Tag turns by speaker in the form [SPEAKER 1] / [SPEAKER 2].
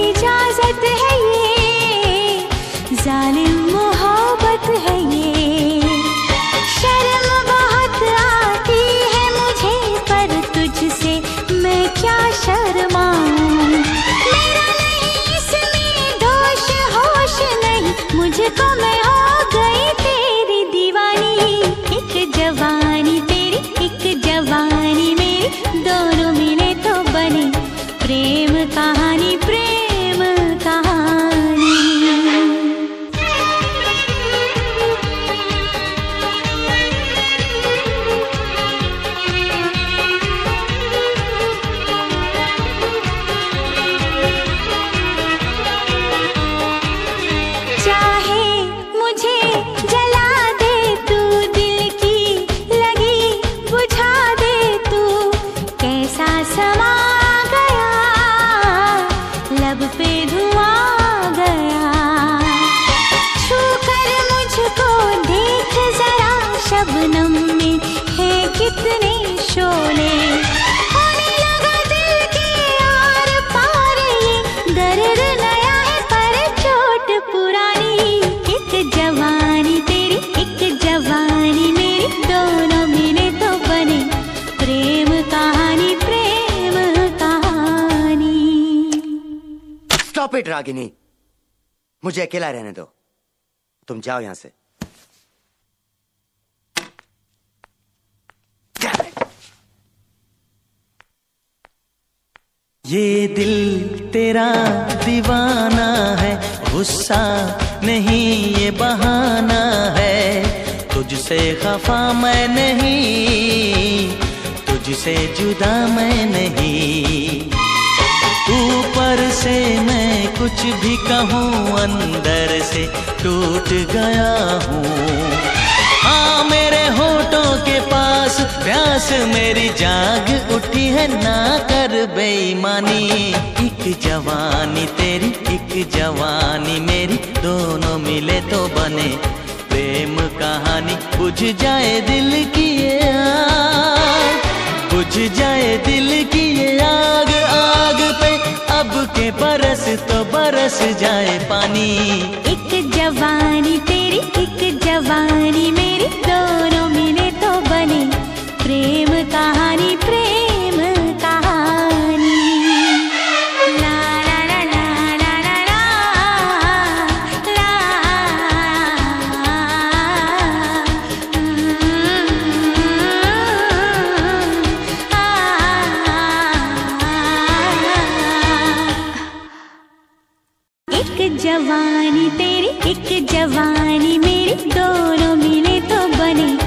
[SPEAKER 1] इजाज़त है ये। समा गया। लब पे धुआँ
[SPEAKER 2] स्टॉप इट रागिनी मुझे अकेला रहने दो। तुम जाओ यहाँ से।
[SPEAKER 3] ये दिल तेरा दीवाना है, गुस्सा नहीं, ये बहाना है। तुझसे खफा मैं नहीं, तुझसे जुदा मैं नहीं। ऊपर से मैं कुछ भी कहूँ, अंदर से टूट गया हूँ। हाँ मेरे होठों के पास प्यास मेरी जाग उठी है ना कर बेईमानी। एक जवानी तेरी, एक जवानी मेरी, दोनों मिले तो बने। प्रेम कहानी, बुझ जाए दिल की ये आग, बुझ जाए दिल की ये आग आग। जाए पानी।
[SPEAKER 1] एक जवानी तेरी एक जवानी मेरी दोनों मिले तो बने।